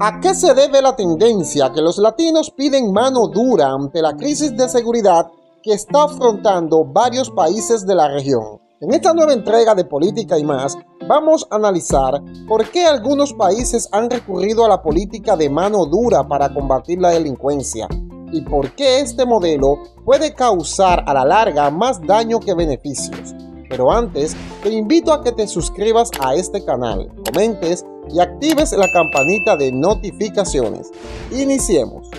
¿A qué se debe la tendencia que los latinos piden mano dura ante la crisis de seguridad que está afrontando varios países de la región? En esta nueva entrega de Política y más, vamos a analizar por qué algunos países han recurrido a la política de mano dura para combatir la delincuencia y por qué este modelo puede causar a la larga más daño que beneficios. Pero antes, te invito a que te suscribas a este canal, comentes y actives la campanita de notificaciones. Iniciemos.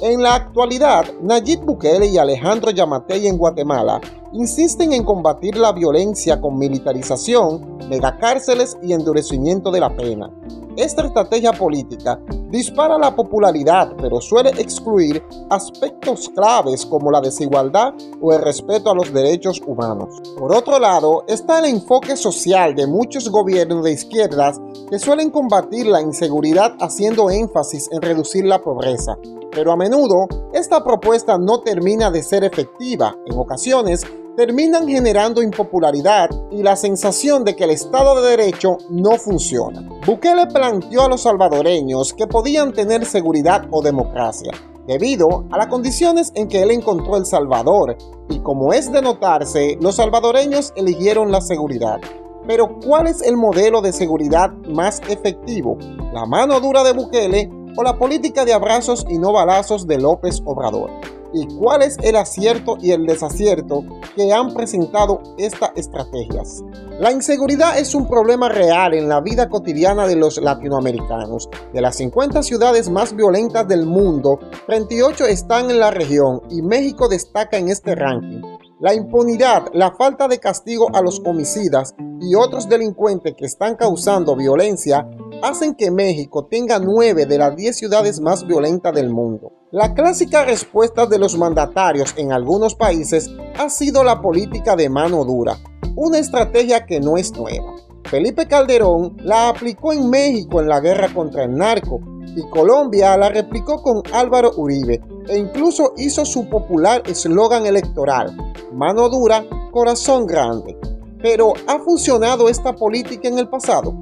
En la actualidad, Nayib Bukele y Alejandro Yamatei en Guatemala insisten en combatir la violencia con militarización, megacárceles y endurecimiento de la pena. Esta estrategia política dispara la popularidad, pero suele excluir aspectos claves como la desigualdad o el respeto a los derechos humanos. Por otro lado, está el enfoque social de muchos gobiernos de izquierdas que suelen combatir la inseguridad haciendo énfasis en reducir la pobreza. Pero a menudo, esta propuesta no termina de ser efectiva. En ocasiones, terminan generando impopularidad y la sensación de que el Estado de Derecho no funciona. Bukele planteó a los salvadoreños que podían tener seguridad o democracia, debido a las condiciones en que él encontró El Salvador, y como es de notarse, los salvadoreños eligieron la seguridad. Pero ¿cuál es el modelo de seguridad más efectivo? ¿La mano dura de Bukele o la política de abrazos y no balazos de López Obrador? Y cuál es el acierto y el desacierto que han presentado estas estrategias. La inseguridad es un problema real en la vida cotidiana de los latinoamericanos. De las 50 ciudades más violentas del mundo, 38 están en la región y México destaca en este ranking. La impunidad, la falta de castigo a los homicidas y otros delincuentes que están causando violencia hacen que México tenga 9 de las 10 ciudades más violentas del mundo. La clásica respuesta de los mandatarios en algunos países ha sido la política de mano dura, una estrategia que no es nueva. Felipe Calderón la aplicó en México en la guerra contra el narco y Colombia la replicó con Álvaro Uribe e incluso hizo su popular eslogan electoral, mano dura, corazón grande. Pero ¿ha funcionado esta política en el pasado?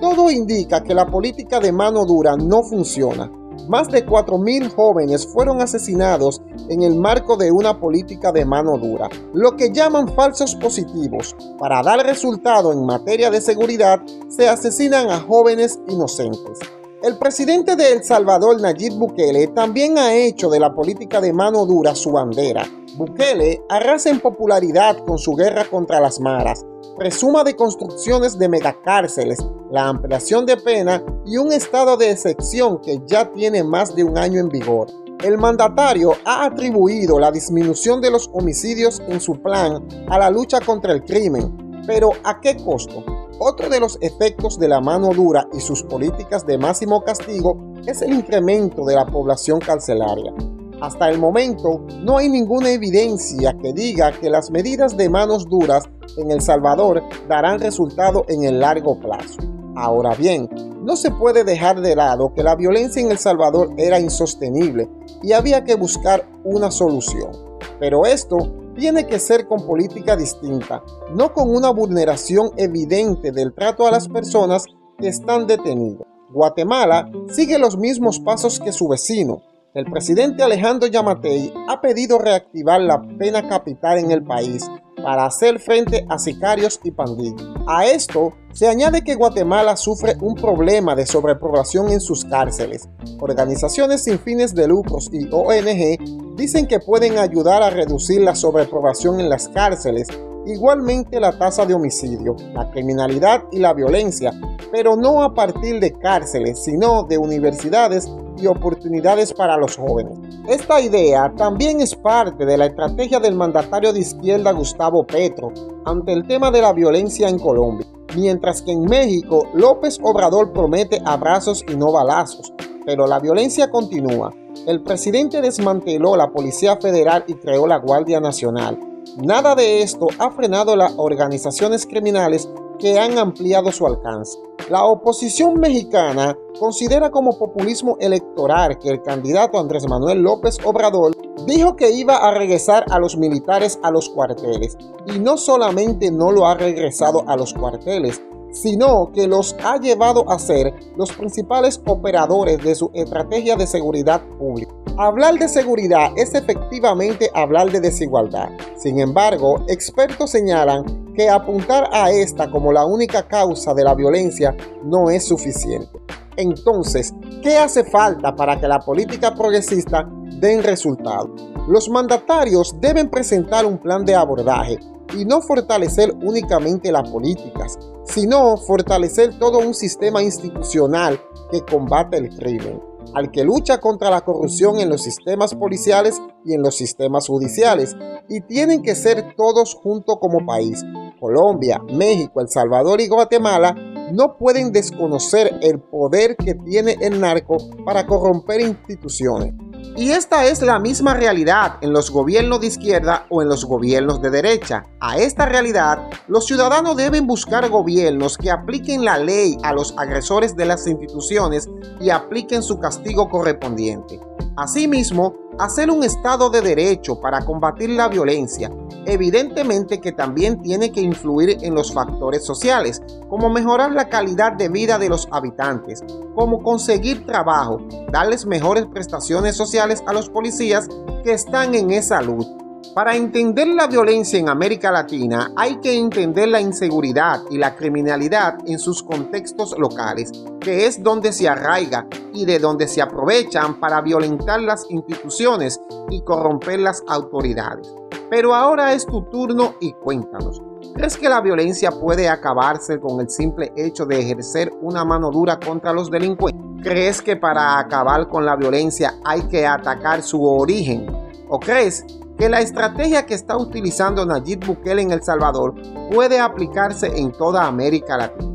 Todo indica que la política de mano dura no funciona más de 4.000 jóvenes fueron asesinados en el marco de una política de mano dura, lo que llaman falsos positivos. Para dar resultado en materia de seguridad, se asesinan a jóvenes inocentes. El presidente de El Salvador, Nayib Bukele, también ha hecho de la política de mano dura su bandera. Bukele arrasa en popularidad con su guerra contra las maras, presuma de construcciones de megacárceles, la ampliación de pena y un estado de excepción que ya tiene más de un año en vigor. El mandatario ha atribuido la disminución de los homicidios en su plan a la lucha contra el crimen, pero ¿a qué costo? Otro de los efectos de la mano dura y sus políticas de máximo castigo es el incremento de la población carcelaria. Hasta el momento no hay ninguna evidencia que diga que las medidas de manos duras en El Salvador darán resultado en el largo plazo. Ahora bien, no se puede dejar de lado que la violencia en El Salvador era insostenible y había que buscar una solución. Pero esto tiene que ser con política distinta, no con una vulneración evidente del trato a las personas que están detenidas. Guatemala sigue los mismos pasos que su vecino. El presidente Alejandro Yamatei ha pedido reactivar la pena capital en el país para hacer frente a sicarios y pandillas. A esto se añade que Guatemala sufre un problema de sobrepoblación en sus cárceles. Organizaciones sin fines de lucros y ONG dicen que pueden ayudar a reducir la sobrepoblación en las cárceles, igualmente la tasa de homicidio, la criminalidad y la violencia, pero no a partir de cárceles, sino de universidades y oportunidades para los jóvenes. Esta idea también es parte de la estrategia del mandatario de izquierda Gustavo Petro ante el tema de la violencia en Colombia. Mientras que en México López Obrador promete abrazos y no balazos, pero la violencia continúa. El presidente desmanteló la Policía Federal y creó la Guardia Nacional. Nada de esto ha frenado las organizaciones criminales que han ampliado su alcance. La oposición mexicana considera como populismo electoral que el candidato Andrés Manuel López Obrador dijo que iba a regresar a los militares a los cuarteles y no solamente no lo ha regresado a los cuarteles, sino que los ha llevado a ser los principales operadores de su estrategia de seguridad pública. Hablar de seguridad es efectivamente hablar de desigualdad. Sin embargo, expertos señalan que apuntar a esta como la única causa de la violencia no es suficiente. Entonces, ¿qué hace falta para que la política progresista den resultado? Los mandatarios deben presentar un plan de abordaje y no fortalecer únicamente las políticas, sino fortalecer todo un sistema institucional que combate el crimen, al que lucha contra la corrupción en los sistemas policiales y en los sistemas judiciales, y tienen que ser todos juntos como país. Colombia, México, El Salvador y Guatemala no pueden desconocer el poder que tiene el narco para corromper instituciones. Y esta es la misma realidad en los gobiernos de izquierda o en los gobiernos de derecha. A esta realidad, los ciudadanos deben buscar gobiernos que apliquen la ley a los agresores de las instituciones y apliquen su castigo correspondiente. Asimismo, hacer un Estado de Derecho para combatir la violencia, evidentemente que también tiene que influir en los factores sociales, como mejorar la calidad de vida de los habitantes, como conseguir trabajo, darles mejores prestaciones sociales a los policías que están en esa lucha para entender la violencia en América Latina hay que entender la inseguridad y la criminalidad en sus contextos locales, que es donde se arraiga y de donde se aprovechan para violentar las instituciones y corromper las autoridades. Pero ahora es tu turno y cuéntanos. ¿Crees que la violencia puede acabarse con el simple hecho de ejercer una mano dura contra los delincuentes? ¿Crees que para acabar con la violencia hay que atacar su origen? ¿O crees que la estrategia que está utilizando Nayib Bukele en El Salvador puede aplicarse en toda América Latina.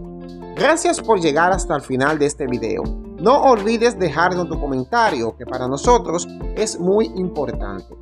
Gracias por llegar hasta el final de este video. No olvides dejarnos tu comentario que para nosotros es muy importante.